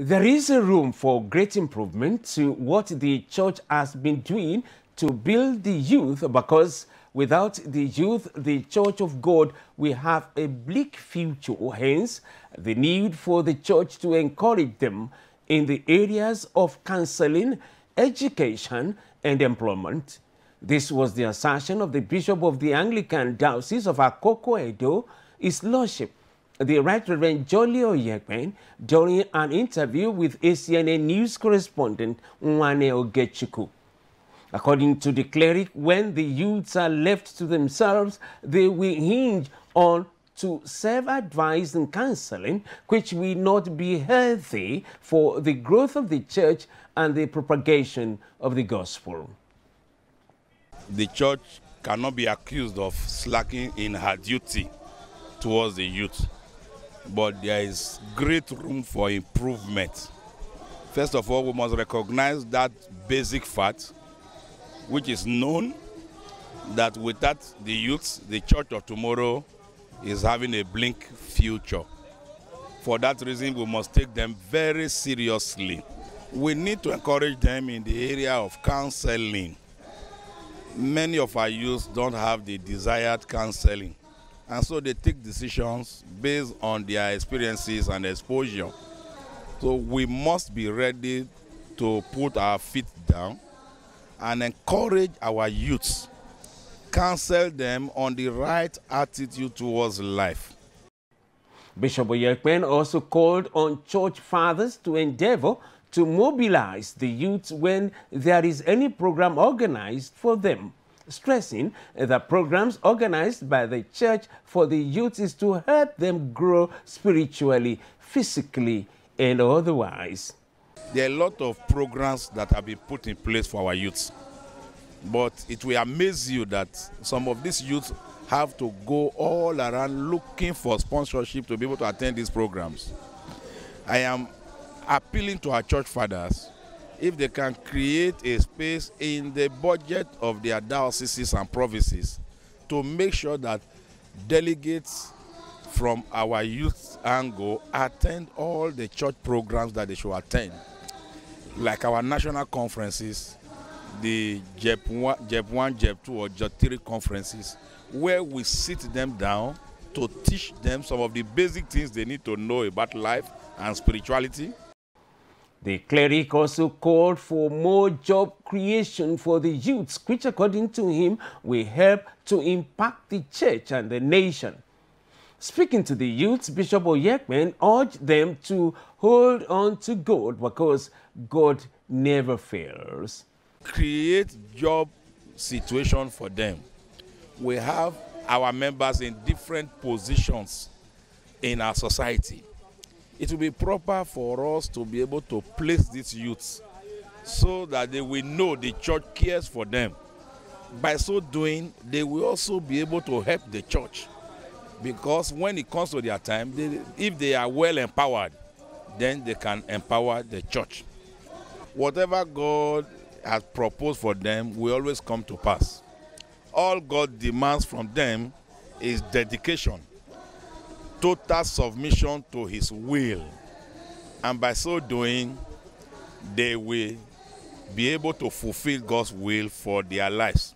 There is a room for great improvement to what the church has been doing to build the youth because without the youth, the church of God will have a bleak future. Hence, the need for the church to encourage them in the areas of counseling, education, and employment. This was the assertion of the Bishop of the Anglican Diocese of Akoko Edo, His Lordship, the Right Reverend Jolly Oyekpen, during an interview with ACNN news correspondent Nwane Ogechiku. According to the cleric, when the youths are left to themselves, they will hinge on to self-advice and counseling, which will not be healthy for the growth of the church and the propagation of the gospel. The church cannot be accused of slacking in her duty towards the youth, but there is great room for improvement. First of all, we must recognize that basic fact, which is known that without the youth, the church of tomorrow is having a blink future. For that reason, we must take them very seriously. We need to encourage them in the area of counseling. Many of our youth don't have the desired counseling, and so they take decisions based on their experiences and exposure. So we must be ready to put our feet down and encourage our youths counsel them on the right attitude towards life. Bishop Oyekpen also called on church fathers to endeavor to mobilize the youths when there is any program organized for them, stressing that programs organized by the church for the youth is to help them grow spiritually, physically, and otherwise. There are a lot of programs that have been put in place for our youths. But it will amaze you that some of these youths have to go all around looking for sponsorship to be able to attend these programs. I am appealing to our church fathers if they can create a space in the budget of their dioceses and provinces to make sure that delegates from our youth angle attend all the church programs that they should attend, like our national conferences, the JEP 1, JEP 1, JEP 2, or JEP 3 conferences, where we sit them down to teach them some of the basic things they need to know about life and spirituality. The cleric also called for more job creation for the youths, which according to him will help to impact the church and the nation. Speaking to the youths, Bishop Oyekpen urged them to hold on to God because God never fails. Create job situation for them. We have our members in different positions in our society. It will be proper for us to be able to place these youths so that they will know the church cares for them. By so doing, they will also be able to help the church. Because when it comes to their time, they, if they are well empowered, then they can empower the church. Whatever God has proposed for them will always come to pass. All God demands from them is dedication, total submission to His will. And by so doing, they will be able to fulfill God's will for their lives.